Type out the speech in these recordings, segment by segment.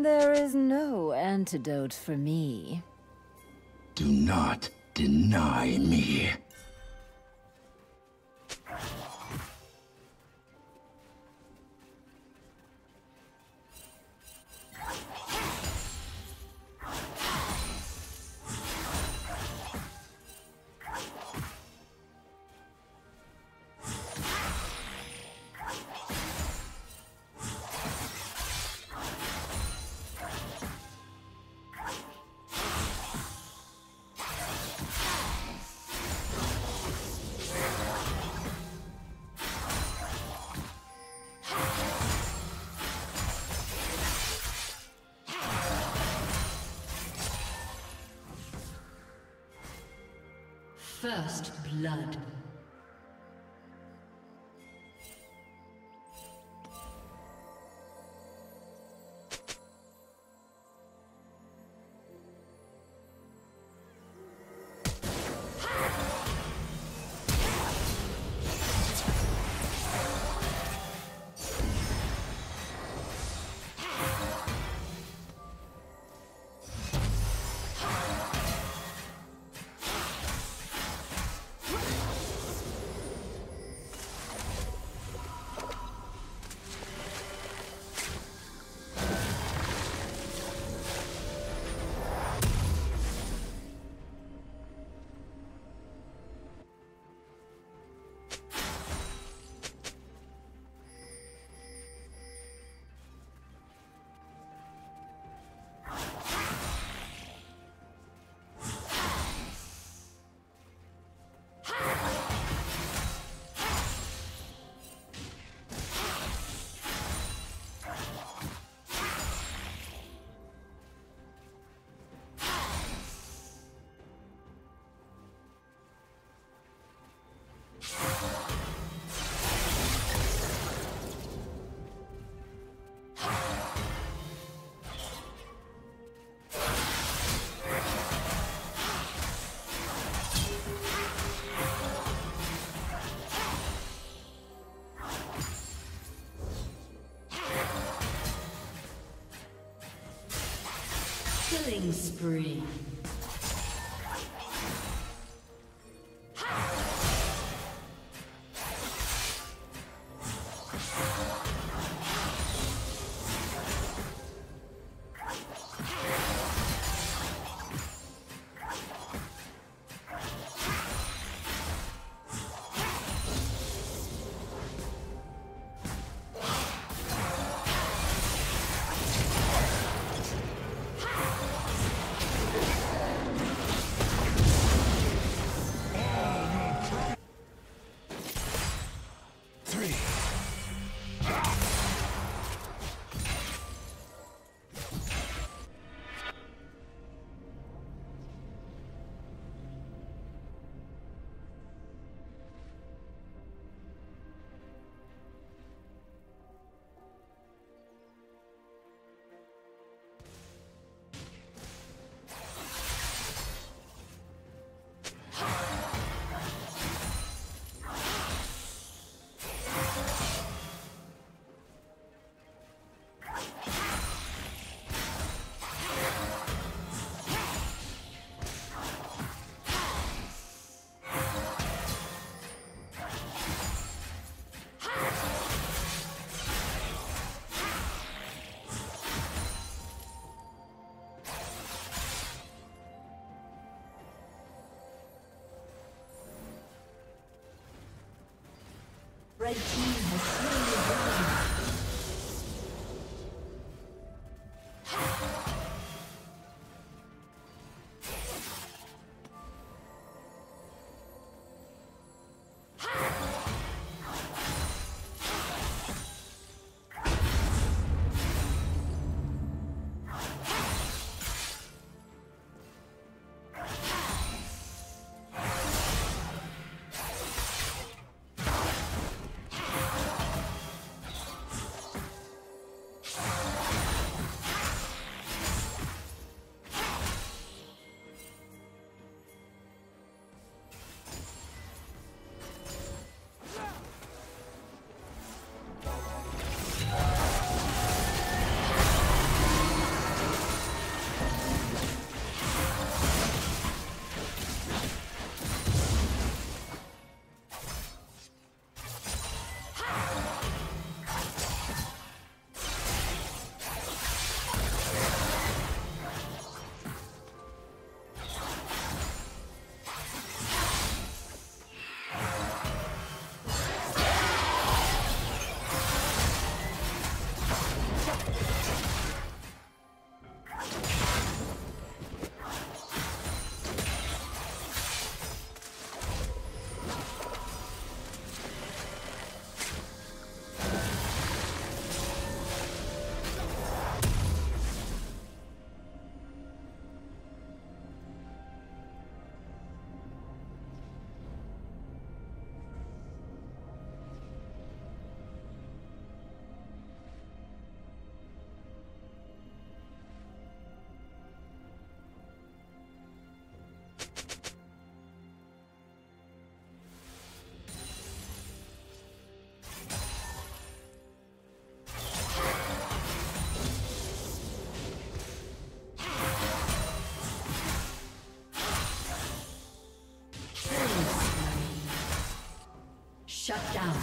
There is no antidote for me. Do not deny me. First blood. Killing Red team Shut down.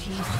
Team's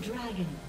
Dragon.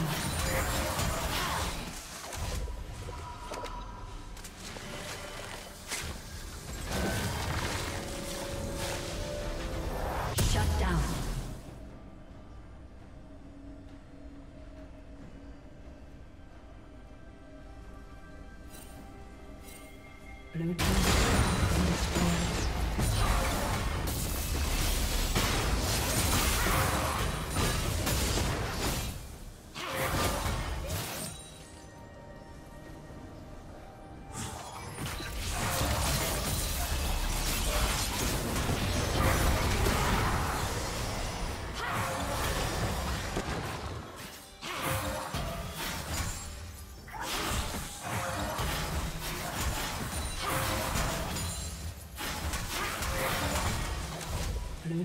Blue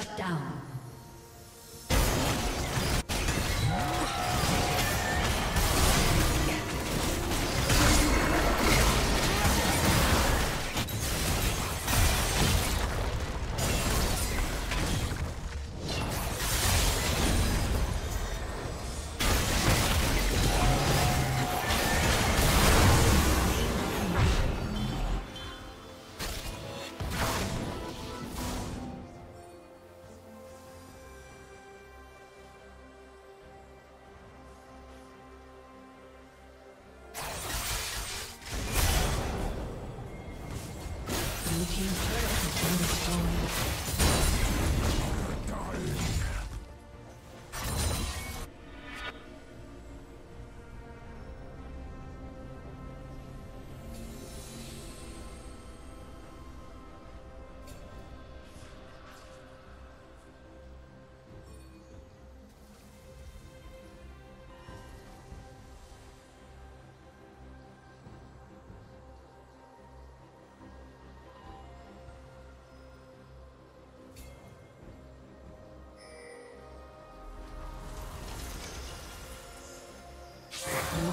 Shut down.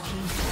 Team's